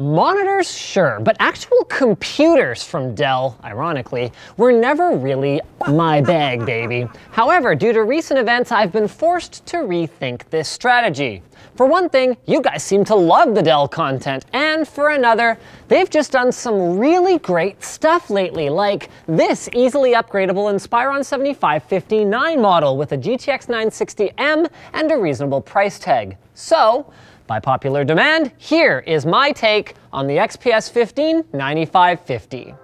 Monitors, sure, but actual computers from Dell, ironically, were never really my bag, baby. However, due to recent events, I've been forced to rethink this strategy. For one thing, you guys seem to love the Dell content, and for another, they've just done some really great stuff lately, like this easily upgradable Inspiron 7559 model with a GTX 960M and a reasonable price tag. So, by popular demand, here is my take on the XPS 15 9550.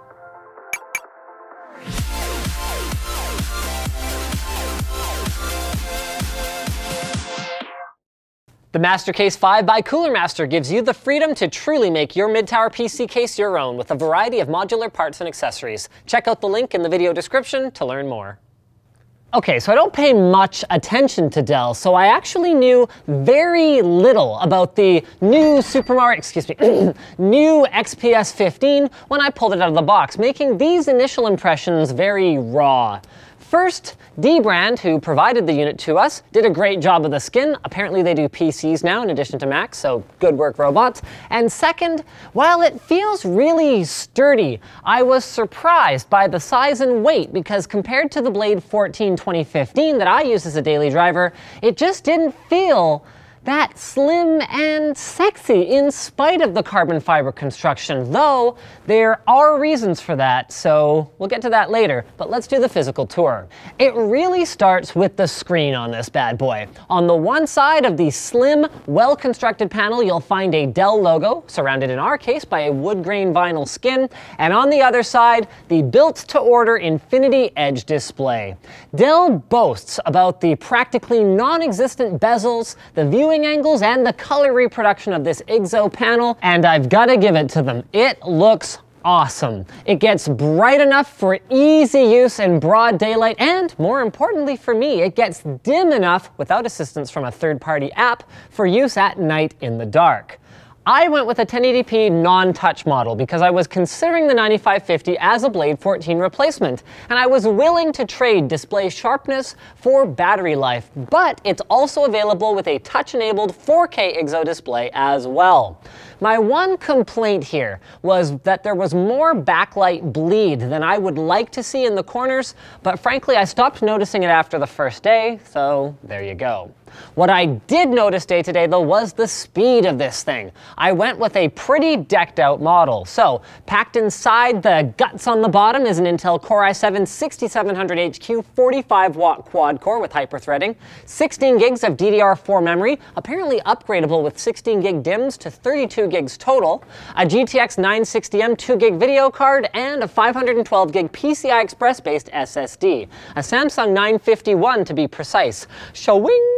The Mastercase 5 by Cooler Master gives you the freedom to truly make your mid-tower PC case your own with a variety of modular parts and accessories. Check out the link in the video description to learn more. Okay, so I don't pay much attention to Dell, so I actually knew very little about the new Super Mario, excuse me, new XPS 15 when I pulled it out of the box, making these initial impressions very raw. First, Dbrand, who provided the unit to us, did a great job of the skin. Apparently they do PCs now in addition to Macs, so good work robots. And second, while it feels really sturdy, I was surprised by the size and weight because compared to the Blade 14 2015 that I use as a daily driver, it just didn't feel that slim and sexy in spite of the carbon fiber construction, though there are reasons for that, so we'll get to that later, but let's do the physical tour. It really starts with the screen on this bad boy. On the one side of the slim, well-constructed panel, you'll find a Dell logo, surrounded in our case by a wood grain vinyl skin, and on the other side, the built-to-order Infinity Edge display. Dell boasts about the practically non-existent bezels, the viewing viewing angles and the color reproduction of this IGZO panel, and I've got to give it to them. It looks awesome. It gets bright enough for easy use in broad daylight, and more importantly for me, it gets dim enough without assistance from a third-party app for use at night in the dark. I went with a 1080p non-touch model because I was considering the 9550 as a Blade 14 replacement, and I was willing to trade display sharpness for battery life, but it's also available with a touch-enabled 4K IGZO display as well. My one complaint here was that there was more backlight bleed than I would like to see in the corners, but frankly I stopped noticing it after the first day, so there you go. What I did notice day to day though was the speed of this thing. I went with a pretty decked out model. So packed inside the guts on the bottom is an Intel Core i7 6700HQ 45 watt quad core with hyperthreading, 16 gigs of DDR4 memory, apparently upgradable with 16 gig DIMMs to 32 gigs total, a GTX 960M 2 gig video card, and a 512 gig PCI Express based SSD. A Samsung 951 to be precise. Showing!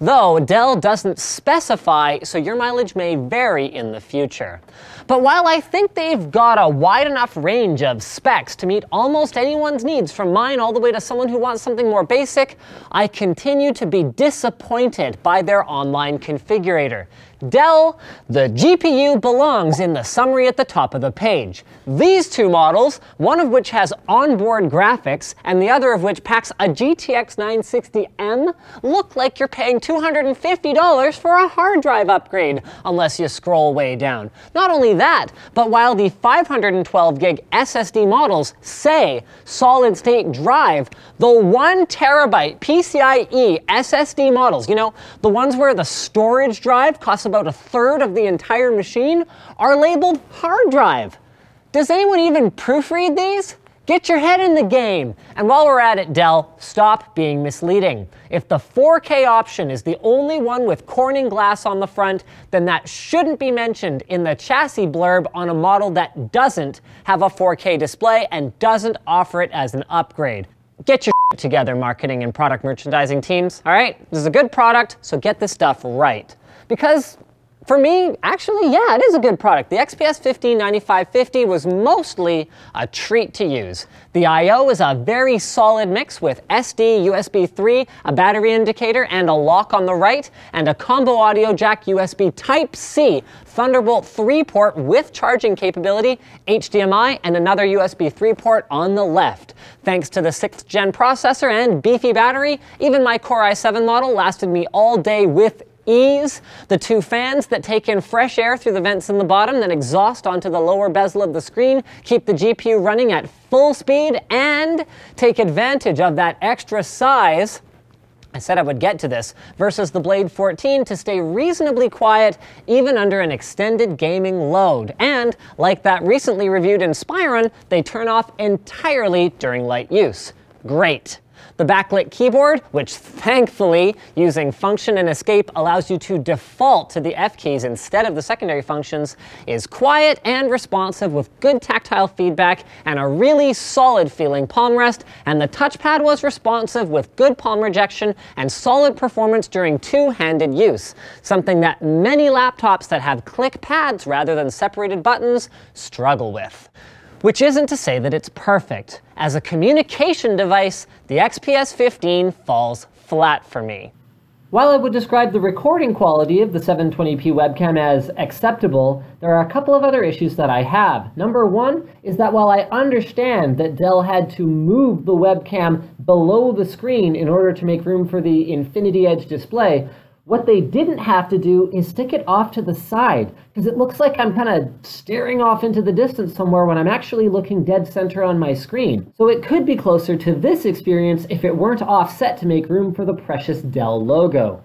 though Dell doesn't specify, so your mileage may vary in the future. But while I think they've got a wide enough range of specs to meet almost anyone's needs, from mine all the way to someone who wants something more basic, I continue to be disappointed by their online configurator. Dell, the GPU belongs in the summary at the top of the page. These two models, one of which has onboard graphics and the other of which packs a GTX 960M, look like you're paying $250 for a hard drive upgrade, unless you scroll way down. Not only that, but while the 512 gig SSD models say solid state drive, the one terabyte PCIe SSD models, you know, the ones where the storage drive costs about a third of the entire machine are labeled hard drive. Does anyone even proofread these? Get your head in the game. And while we're at it, Dell, stop being misleading. If the 4K option is the only one with Corning glass on the front, then that shouldn't be mentioned in the chassis blurb on a model that doesn't have a 4K display and doesn't offer it as an upgrade. Get your together, marketing and product merchandising teams, all right? This is a good product, so get this stuff right. Because for me, actually, yeah, it is a good product. The XPS 15 9550 was mostly a treat to use. The I.O. is a very solid mix with SD, USB 3, a battery indicator, and a lock on the right, and a combo audio jack USB Type-C Thunderbolt 3 port with charging capability, HDMI, and another USB 3 port on the left. Thanks to the 6th gen processor and beefy battery, even my Core i7 model lasted me all day with ease. The two fans that take in fresh air through the vents in the bottom, then exhaust onto the lower bezel of the screen, keep the GPU running at full speed, and take advantage of that extra size I said I would get to this, versus the Blade 14 to stay reasonably quiet even under an extended gaming load. And, like that recently reviewed Inspiron, they turn off entirely during light use. Great. The backlit keyboard, which thankfully, using function and escape allows you to default to the F keys instead of the secondary functions, is quiet and responsive with good tactile feedback and a really solid feeling palm rest, and the touchpad was responsive with good palm rejection and solid performance during two-handed use, something that many laptops that have click pads rather than separated buttons struggle with. Which isn't to say that it's perfect. As a communication device, the XPS 15 falls flat for me. While I would describe the recording quality of the 720p webcam as acceptable, there are a couple of other issues that I have. Number one is that while I understand that Dell had to move the webcam below the screen in order to make room for the Infinity Edge display, what they didn't have to do is stick it off to the side, because it looks like I'm kind of staring off into the distance somewhere when I'm actually looking dead center on my screen. So it could be closer to this experience if it weren't offset to make room for the precious Dell logo.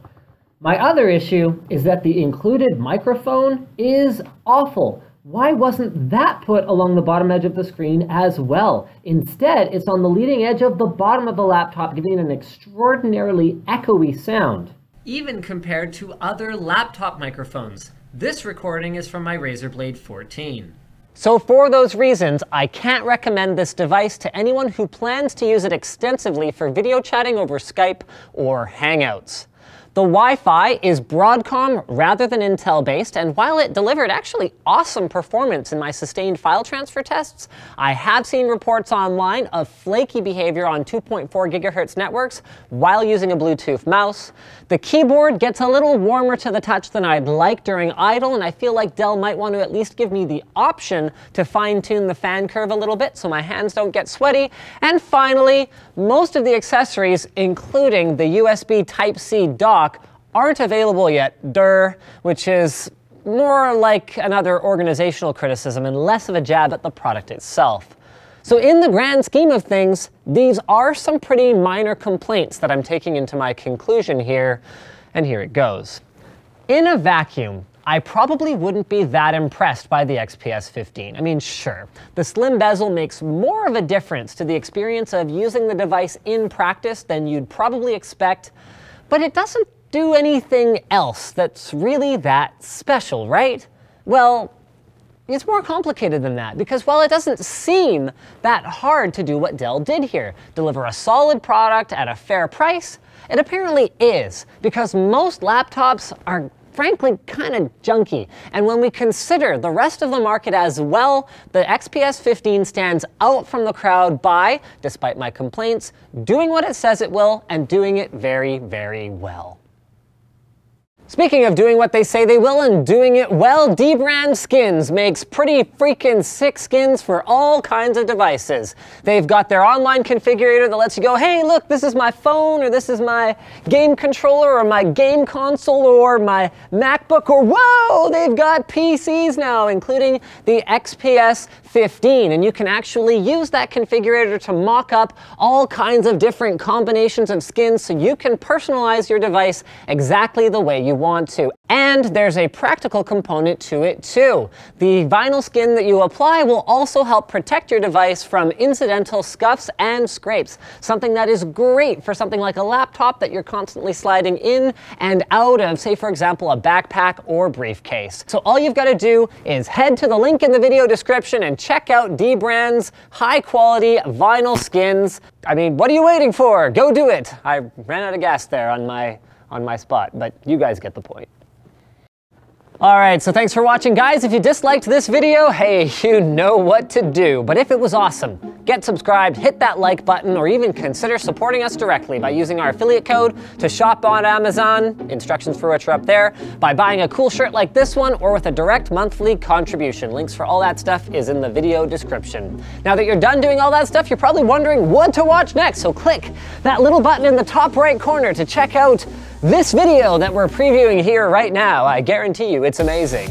My other issue is that the included microphone is awful. Why wasn't that put along the bottom edge of the screen as well? Instead, it's on the leading edge of the bottom of the laptop, giving an extraordinarily echoey sound even compared to other laptop microphones. This recording is from my Razer Blade 14. So for those reasons, I can't recommend this device to anyone who plans to use it extensively for video chatting over Skype or Hangouts. The Wi-Fi is Broadcom rather than Intel based, and while it delivered actually awesome performance in my sustained file transfer tests, I have seen reports online of flaky behavior on 2.4 gigahertz networks while using a Bluetooth mouse. The keyboard gets a little warmer to the touch than I'd like during idle, and I feel like Dell might want to at least give me the option to fine tune the fan curve a little bit so my hands don't get sweaty. And finally, most of the accessories, including the USB Type-C dock, aren't available yet, DUR, which is more like another organizational criticism and less of a jab at the product itself. So in the grand scheme of things, these are some pretty minor complaints that I'm taking into my conclusion here, and here it goes. In a vacuum, I probably wouldn't be that impressed by the XPS 15. I mean, sure, the slim bezel makes more of a difference to the experience of using the device in practice than you'd probably expect, but it doesn't do anything else that's really that special, right? Well, it's more complicated than that because while it doesn't seem that hard to do what Dell did here, deliver a solid product at a fair price, it apparently is because most laptops are frankly kind of junky. And when we consider the rest of the market as well, the XPS 15 stands out from the crowd by, despite my complaints, doing what it says it will and doing it very, very well. Speaking of doing what they say they will and doing it well, Dbrand Skins makes pretty freaking sick skins for all kinds of devices. They've got their online configurator that lets you go, hey, look, this is my phone, or this is my game controller, or my game console, or my MacBook, or whoa, they've got PCs now, including the XPS 15. And you can actually use that configurator to mock up all kinds of different combinations of skins so you can personalize your device exactly the way you want to. And there's a practical component to it too. The vinyl skin that you apply will also help protect your device from incidental scuffs and scrapes, something that is great for something like a laptop that you're constantly sliding in and out of, say for example, a backpack or briefcase. So all you've got to do is head to the link in the video description and check out Dbrand's high quality vinyl skins. I mean, what are you waiting for? Go do it. I ran out of gas there on my on my spot, but you guys get the point. All right, so thanks for watching, guys. If you disliked this video, hey, you know what to do. But if it was awesome, get subscribed, hit that like button, or even consider supporting us directly by using our affiliate code to shop on Amazon, instructions for which are up there, by buying a cool shirt like this one, or with a direct monthly contribution. Links for all that stuff is in the video description. Now that you're done doing all that stuff, you're probably wondering what to watch next, so click that little button in the top right corner to check out this video that we're previewing here right now, I guarantee you it's amazing.